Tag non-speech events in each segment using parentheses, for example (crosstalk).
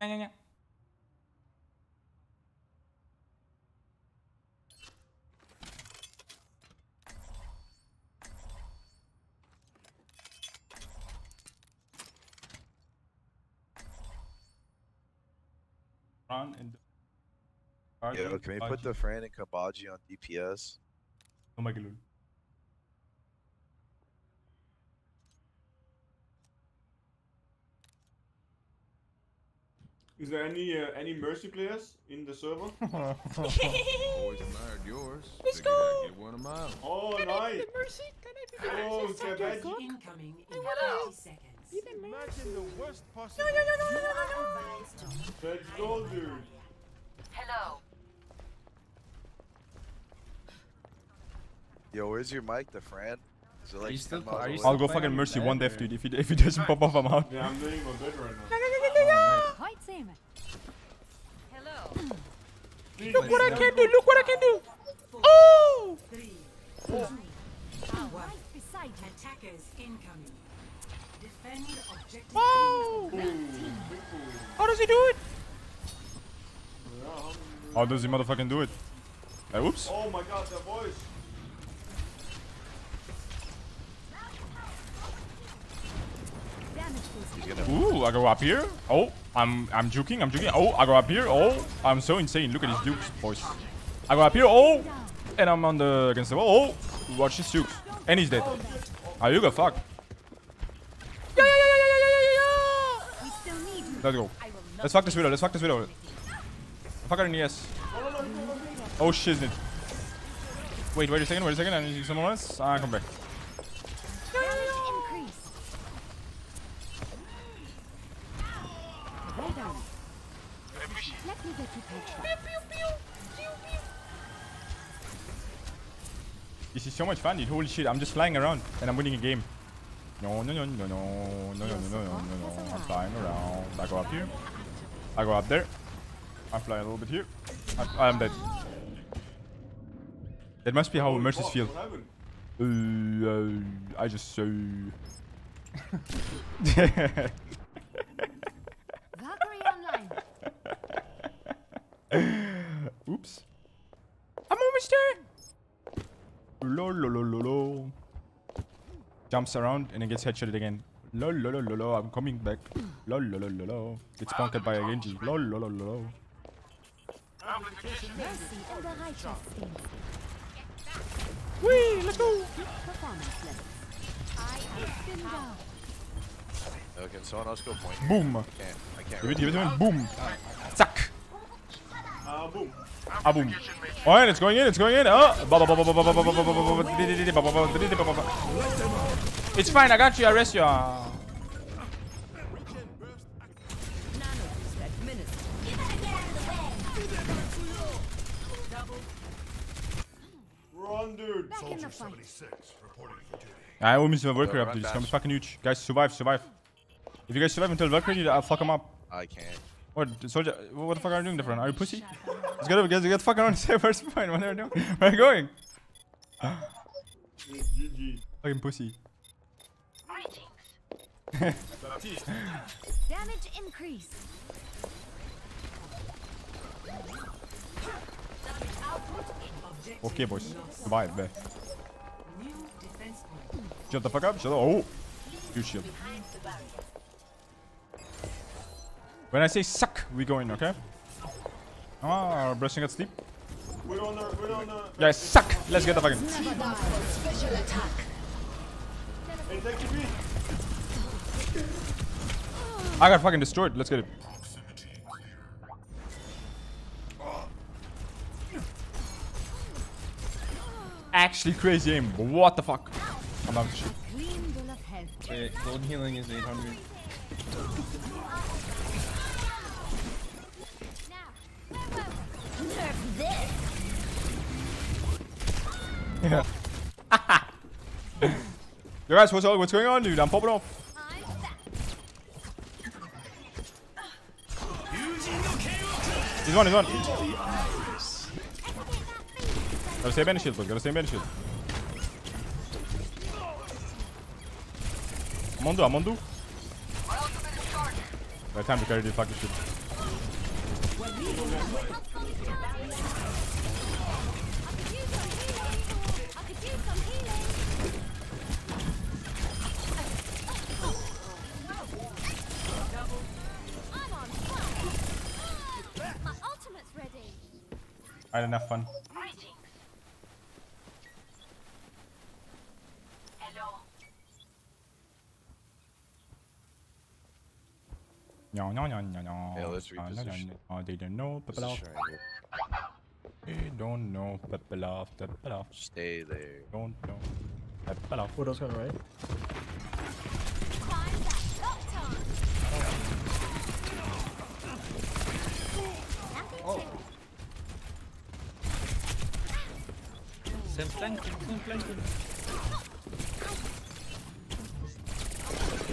Yeah, yeah, yeah. Run in the- Yo, can we put Dafran and Kabaji on DPS? Oh my god. Is there any uh, any mercy players in the server? (laughs) Always admired yours. Let's Figured go. Get one of mine. Oh, nice! Mercy, can I be the Oh, mercy? Suck Kabaji. your? Incoming in 30 seconds. Be the mercy. Imagine the worst No, possible. no, no, no, You no, no, no. Let's go, dude. Hello. Yo, where's your mic, Dafran? Is it like you still 10 pl- miles are you still- I'll go fucking mercy one def, or- dude. If he if he doesn't (laughs) pop off, I'm out. Yeah, I'm laying on bed right now. Quite same. Hello. Look what I can do. Look what I can do. Oh! Three. Right beside. Attackers incoming. Defend objective. Oh! How does he do it? How does he motherfucking do it? Uh, whoops. Oh my god, that voice! Damage boost. I go up here. Oh, I'm I'm juking, I'm juking. Oh, I go up here. Oh, I'm so insane. Look at these jukes, boys. I go up here. Oh, and I'm on the against the wall. Oh, watch this juke. And he's dead. Are you go fuck? Yeah, yeah, yeah, yeah, yeah, yeah, yeah, yeah. We still need you. Let's go. I Let's fuck this widow. Let's fuck this widow. Fuck her in the ass. Oh shiznit. Wait, wait a second, wait a second. I need someone else. Ah, come back. Is so much fun, dude. Holy shit, I'm just flying around and I'm winning a game. No, no, no, no, no, no, no, no, no, no, no, no. I'm flying around. I go up here. I go up there. I fly a little bit here. I, I'm dead. That must be how mercies feel. Uh, uh, I just so. Online. Oops. I'm almost there. Lol, lol, lol, lol, lol. Jumps around and then gets headshotted again. Lol, lol, lol, lol. I'm coming back. Lol, lol, lol, lol. Gets punked by a Genji. Lol, lol, lol, lol. Mercy in the righteous schemes. Whee, let's go. Performance levels. I have been down. Yo, can someone else go point? Boom. I can't. I can't. Give it, give it to him. Boom. Zack. Ah boom. All right, it's going in. It's going in. Oh, it's fine. I got you. I rest you. I will miss my Valkyrie after this. Come fucking huge. Guys, survive, survive. If you guys survive until worker, I'll fuck him up. I can't. What, soldier? What the fuck are you doing different? Are you pussy? Let's get, up, get, get fucking on the same first point. What are you doing? Where are you going? (gasps) Fucking pussy. Damage increase. Okay, boys. Survive, defense. Shut the fuck up. Shut up. Oh. Huge shield. When I say suck, we go in, okay? Ah, brushing at sleep. We're on the. We're on the. Guys, suck. Let's get the fucking. Hey, take the beat. I got fucking destroyed. Let's get it. Actually crazy aim. What the fuck? I'm out of shit. Clean bill of health. Wait, gold healing is 800. (laughs) Nerf this. Yeah. Yo guys, what's, what's going on, dude? I'm popping off. He's one, he's one. Gotta stay behind shield, boys. Gotta stay behind shield. I'm on do, I'm on do. By time to carry the fucking shit. Had enough fun. Greetings. Hello. No, no, no, no, no. Yeah, let's No, no, no, reposition. Oh, they don't know. Let's Pepper just off. try it. They don't know. Pepper off. Stay there. Don't know. Pepper off. Widow's going right. Time that lock time. Nothing Oh. Same flanking, same flanking.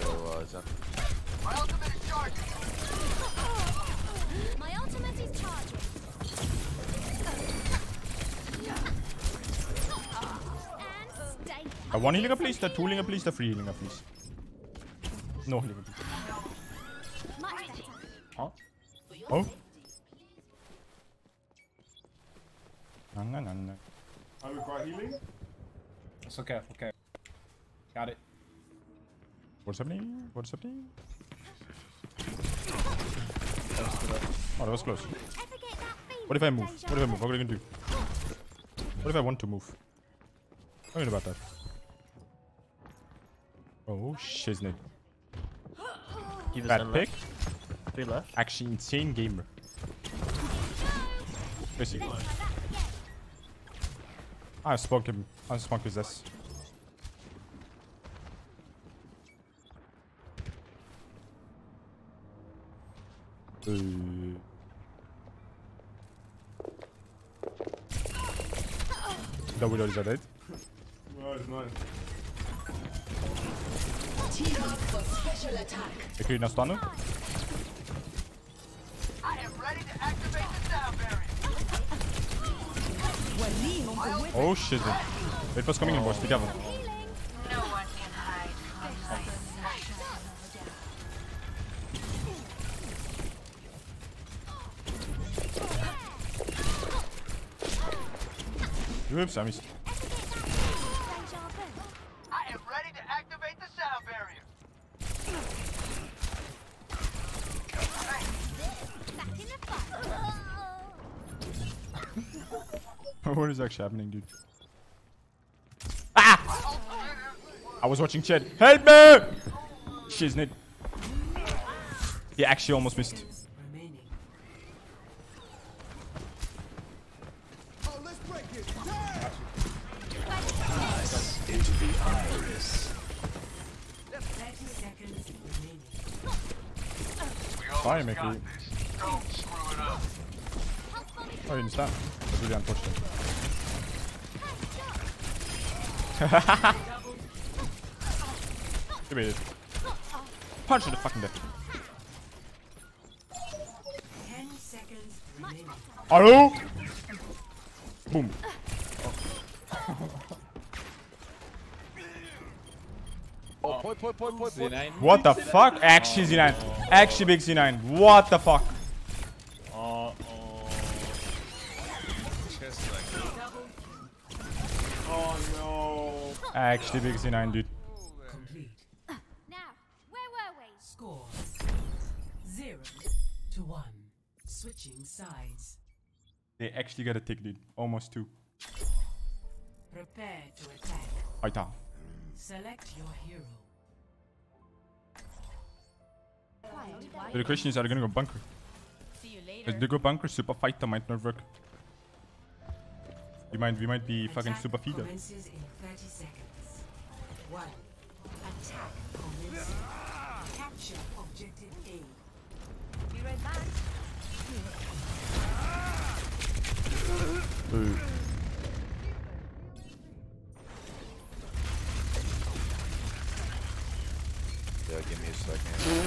Yo, uh, Zen. My ultimate is charging. My ultimate is charging. And stay. Uh, one healing, please. The two healing, please. The three healing, please. No healing, please. Much. Huh? Oh. No, no, no, no. I require healing. It's okay, okay. Got it. What's happening? What's happening? Oh, that was close. Ever get that feeling? What if I move? What if I move? What are you gonna do? What if I want to move? What about that? Oh, shiznit. Give Bad pick. left. Three left. Actually, insane gamer. Let's see. Ah, Let's try that. I spoke him. Ah, I spoke with this. Uh, the widow is dead. Nice, nice. Ik kun je nou stannen? I am ready to activate the sound barrier. Oh shit. It was coming in, boys. Be careful. Oops, I missed. Ever get that feeling? Deja vu. I am ready to activate the sound barrier. Back in the fight. (laughs) what is actually happening, dude? Ah! I was watching Chad. Help me! Shiznit. He actually almost missed. Thirty seconds remaining. Fire, Mickey. Oh, you understand? That's really unfortunate. (laughs) Give me it. Punch in the fucking seconds. Hello? Boom. Point, point, point, point, point. What the fuck? Actually Z9. Actually big Z9. What the fuck? Oh, Oh no. Actually big Z9, dude. Complete. Now, where were we? Score zero to one. Switching sides. They actually got a tick, dude. Almost two. Prepare to attack. Aita. Select your hero. So the question is, are they gonna go bunker? See you later. If they go bunker, super fighter might not work. We might, we might be fucking super feeder. commences in 30 seconds. One. Attack. Yeah, give me a second.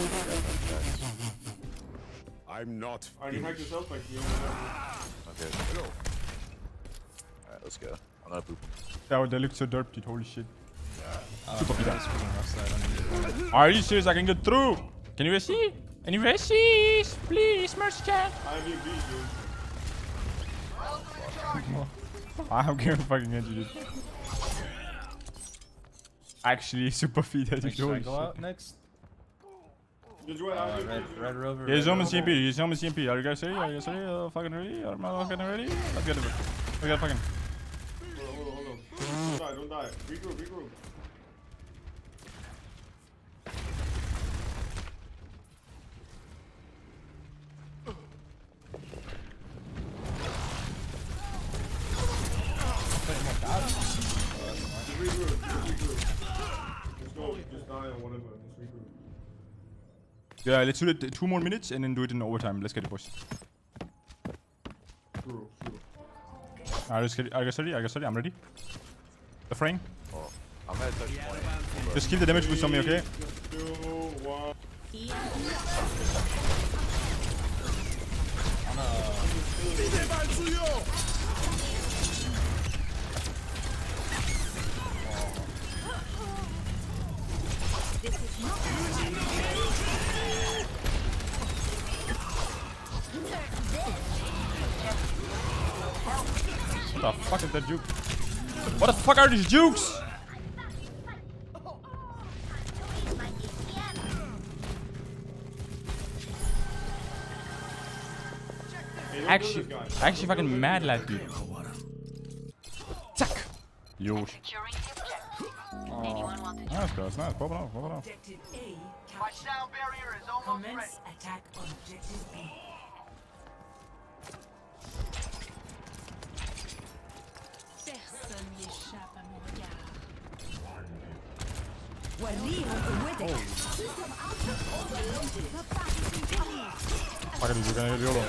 I'm not. I can hack yourself like you. Okay. Hello. Alright, let's go. I'm gonna boop him. Oh, they look so derp, dude. Holy shit. Uh, Super feeder. Left side on you. Are you serious? I can get through. Can you guys see? Any reshies? Please, mercy chat. I have you, dude. I'm gonna fucking hit you, dude. Actually, super feed that Like, you should I do. go out next? Just Uh, red, red rover. Yeah, he's red almost rover. EMP. He's almost EMP. Are you guys ready? Are you guys ready? Uh, fucking ready? Are you fucking ready? Let's get it. We got fucking. Hold on, hold on, hold on. Don't die, don't die. Regroup, regroup. Just regroup, just regroup. Just go, just die or whatever. Just regroup. Yeah, let's do it two more minutes and then do it in overtime. Let's get it, boys. True, true. Are you ready? Are you guys ready? Are you ready? I'm ready. The frame. Oh, I'm at touch point. Just kill the damage boost on me, okay? Two, one. What the fuck is that juke? What the fuck are these jukes? Hey, don't Actually, actually fucking mad lad, dude. Zack. Yo. Securing the objective. Oh. Anyone want to Nice, guys. Nice. Pop it off. Pop it off. Objective A My sound barrier is almost ready. Commence attack on objective B. Fuck it, dude. We're gonna get YOLO.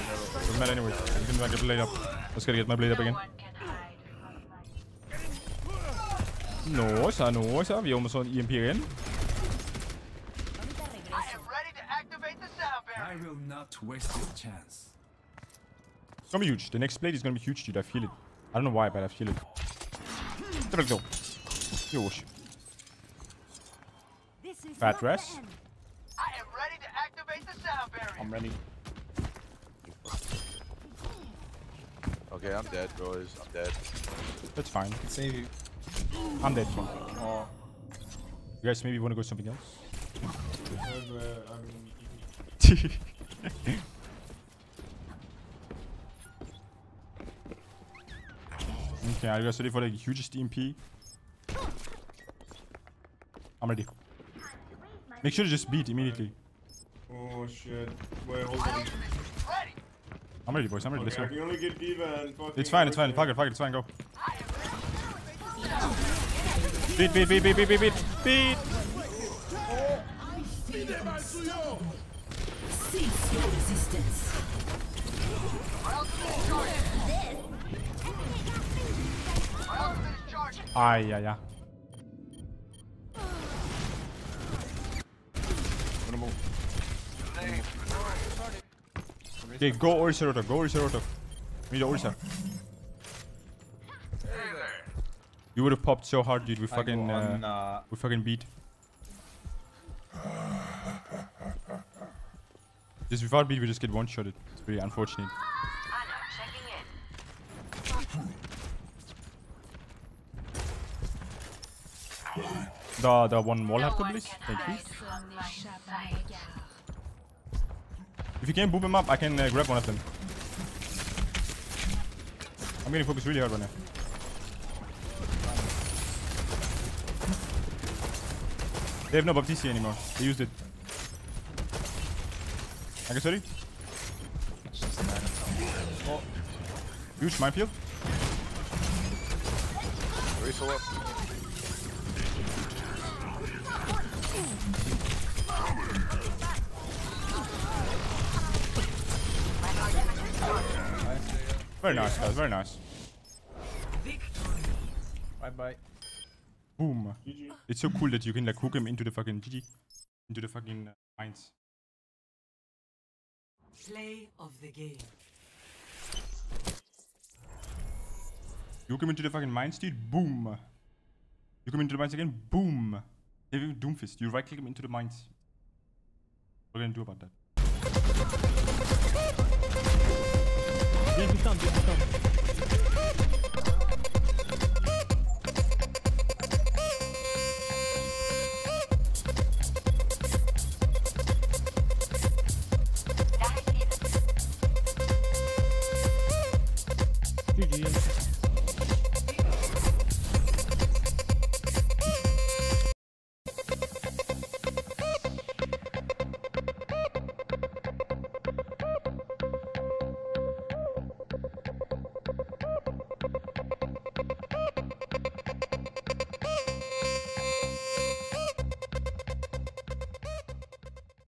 We're mad anyway. We can like, get blade up. Let's gotta get my blade up again. One can hide from my Nice, nice. ah. Vi almost saw EMP again. I am ready to activate the sound barrier. I will not waste this chance. It's gonna be huge. The next blade is gonna be huge, dude. I feel it. I don't know why, but I feel it. Triple kill. Yosh. This is Fat dress. I am ready to activate the sound barrier. I'm ready. Okay, I'm dead, boys. I'm dead. That's fine. I can save you. I'm dead too. Oh, You guys maybe wanna go something else? I've, (laughs) I'm okay, are you guys ready for the hugest EMP? I'm ready. Make sure to just beat immediately. Oh shit. Wait, hold on. I'm ready, boys. I'm ready. Let's go. only get D.Va and fucking. It's fine. It's fine. Fuck it. Fuck it. It's fine. Go. Beat, beat, beat, beat, beat, beat, beat, beat. Cease your resistance. My ultimate is Okay, go Orisa Roto. Go Orisa Roto. We need Orisa. You would have popped so hard, dude. We fucking, on, uh, uh, we fucking beat. Just without beat, we just get one shotted. It's really unfortunate. The the one wall No have one please. Thank you. hide from my sight. If you can boop him up, I can uh, grab one of them. I'm getting focused really hard right now. They have no Baptiste anymore. They used it. I guess sorry. Oh. Huge minefield. Refill up. Very nice, guys. Very nice. bye bye. Boom. GG. It's so cool that you can like hook him into the fucking GG. Into the fucking uh, mines. Play of the game. You hook him into the fucking mines, dude. Boom. You come into the mines again. Boom. Even Doomfist, you right click him into the mines. What are you gonna do about that?